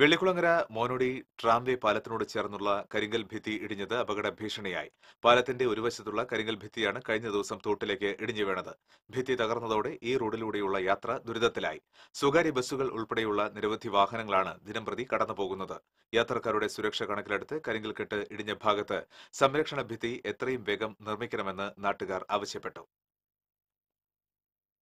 Vellikulangara മോനോടി tramway പാലത്തിനോട് ചേർന്നുള്ള കരിങ്കൽ ഭിത്തി ഇടിഞ്ഞത് അപകട ഭീഷണിയായി പാലത്തിന്റെ ഒരു വശത്തുള്ള കരിങ്കൽ ഭിത്തിയാണ് കഴിഞ്ഞ ദിവസം തോട്ടിലേക്ക് ഇടിഞ്ഞു വീണത്. ഭിത്തി തകർന്നതോടെ ഈ റോഡിലൂടെയുള്ള യാത്ര ദുരിതത്തിലായി. സ്വകാര്യ ബസ്സുകൾ ഉൾപ്പെടെയുള്ള നിരവധി വാഹനങ്ങളാണ് ദിനംപ്രതി കടന്നുപോകുന്നത്. യാത്രക്കാരുടെ സുരക്ഷ കണക്കിലെടുത്ത് കരിങ്കൽ കെട്ട് ഇടിഞ്ഞ ഭാഗത്ത് സംരക്ഷണ ഭിത്തി എത്രയും വേഗം നിർമ്മിക്കണമെന്ന് നാട്ടുകാർ ആവശ്യപ്പെട്ടു.